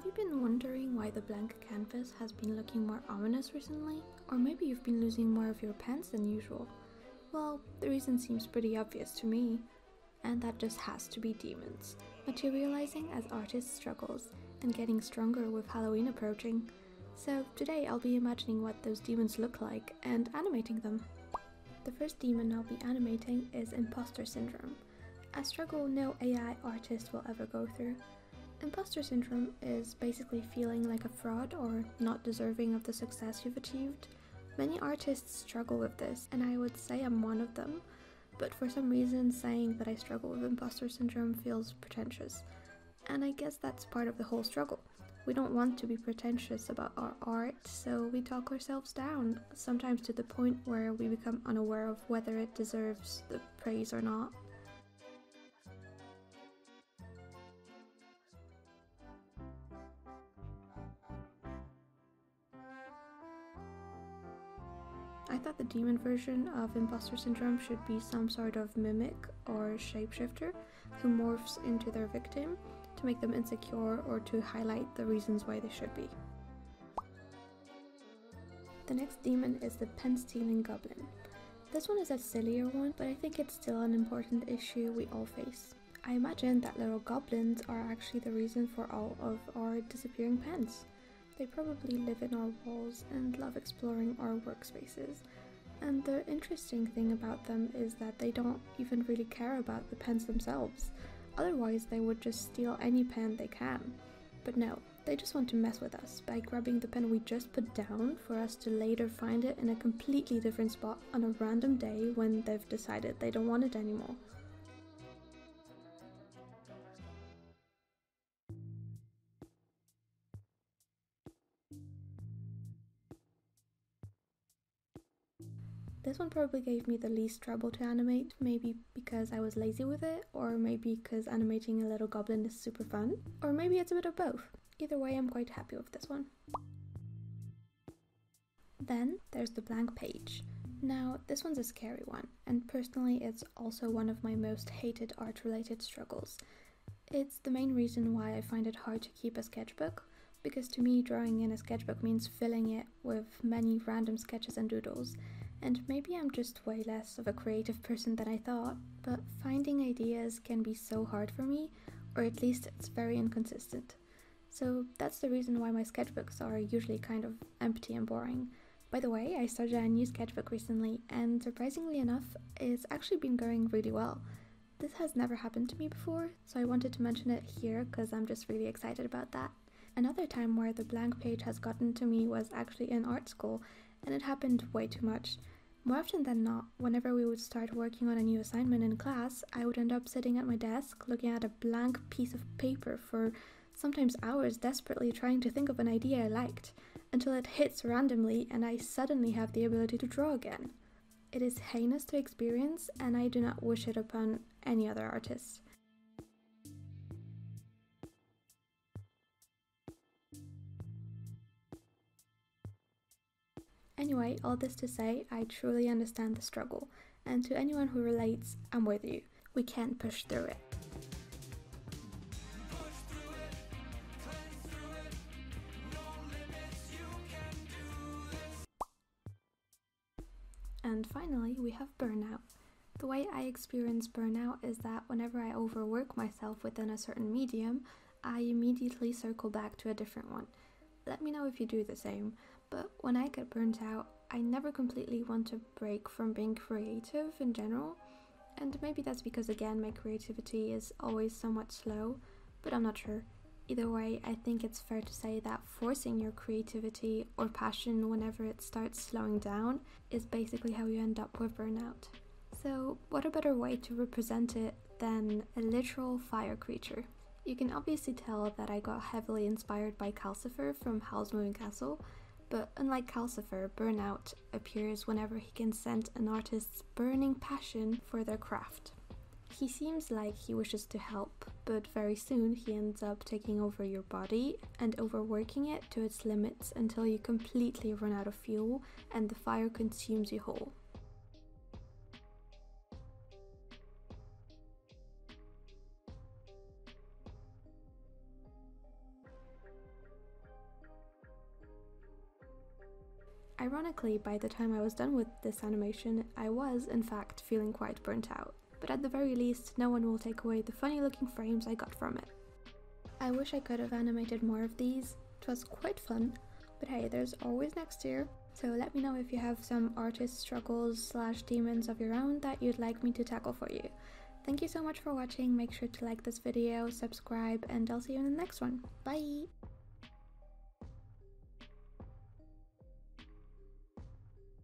Have you been wondering why the blank canvas has been looking more ominous recently? Or maybe you've been losing more of your pens than usual? Well, the reason seems pretty obvious to me, and that just has to be demons, materializing as artists' struggles and getting stronger with Halloween approaching. So today I'll be imagining what those demons look like and animating them. The first demon I'll be animating is imposter syndrome, a struggle no AI artist will ever go through. Imposter syndrome is basically feeling like a fraud or not deserving of the success you've achieved. Many artists struggle with this, and I would say I'm one of them, but for some reason, saying that I struggle with imposter syndrome feels pretentious. And I guess that's part of the whole struggle. We don't want to be pretentious about our art, so we talk ourselves down, sometimes to the point where we become unaware of whether it deserves the praise or not. I thought the demon version of imposter syndrome should be some sort of mimic or shapeshifter who morphs into their victim to make them insecure or to highlight the reasons why they should be. The next demon is the pen stealing goblin. This one is a sillier one, but I think it's still an important issue we all face. I imagine that little goblins are actually the reason for all of our disappearing pens. They probably live in our walls and love exploring our workspaces. And the interesting thing about them is that they don't even really care about the pens themselves. Otherwise, they would just steal any pen they can. But no, they just want to mess with us by grabbing the pen we just put down for us to later find it in a completely different spot on a random day when they've decided they don't want it anymore. This one probably gave me the least trouble to animate, maybe because I was lazy with it, or maybe because animating a little goblin is super fun, or maybe it's a bit of both. Either way, I'm quite happy with this one. Then there's the blank page. Now, this one's a scary one, and personally, it's also one of my most hated art related struggles. It's the main reason why I find it hard to keep a sketchbook, because to me, drawing in a sketchbook means filling it with many random sketches and doodles and maybe I'm just way less of a creative person than I thought, but finding ideas can be so hard for me, or at least it's very inconsistent. So that's the reason why my sketchbooks are usually kind of empty and boring. By the way, I started a new sketchbook recently, and surprisingly enough, it's actually been going really well. This has never happened to me before, so I wanted to mention it here because I'm just really excited about that. Another time where the blank page has gotten to me was actually in art school, and it happened way too much. More often than not, whenever we would start working on a new assignment in class, I would end up sitting at my desk looking at a blank piece of paper for sometimes hours, desperately trying to think of an idea I liked, until it hits randomly and I suddenly have the ability to draw again. It is heinous to experience, and I do not wish it upon any other artist. Anyway, all this to say, I truly understand the struggle, and to anyone who relates, I'm with you. We can push through it. And finally, we have burnout. The way I experience burnout is that whenever I overwork myself within a certain medium, I immediately circle back to a different one. Let me know if you do the same. But when I get burnt out, I never completely want to break from being creative in general. And maybe that's because, again, my creativity is always somewhat slow, but I'm not sure. Either way, I think it's fair to say that forcing your creativity or passion whenever it starts slowing down is basically how you end up with burnout. So, what a better way to represent it than a literal fire creature? You can obviously tell that I got heavily inspired by Calcifer from Howl's Moving Castle, but unlike Calcifer, burnout appears whenever he can sense an artist's burning passion for their craft. He seems like he wishes to help, but very soon he ends up taking over your body and overworking it to its limits until you completely run out of fuel and the fire consumes you whole. Ironically, by the time I was done with this animation, I was, in fact, feeling quite burnt out. But at the very least, no one will take away the funny looking frames I got from it. I wish I could have animated more of these, it was quite fun, but hey, there's always next year. So let me know if you have some artist struggles slash demons of your own that you'd like me to tackle for you. Thank you so much for watching, make sure to like this video, subscribe, and I'll see you in the next one. Bye!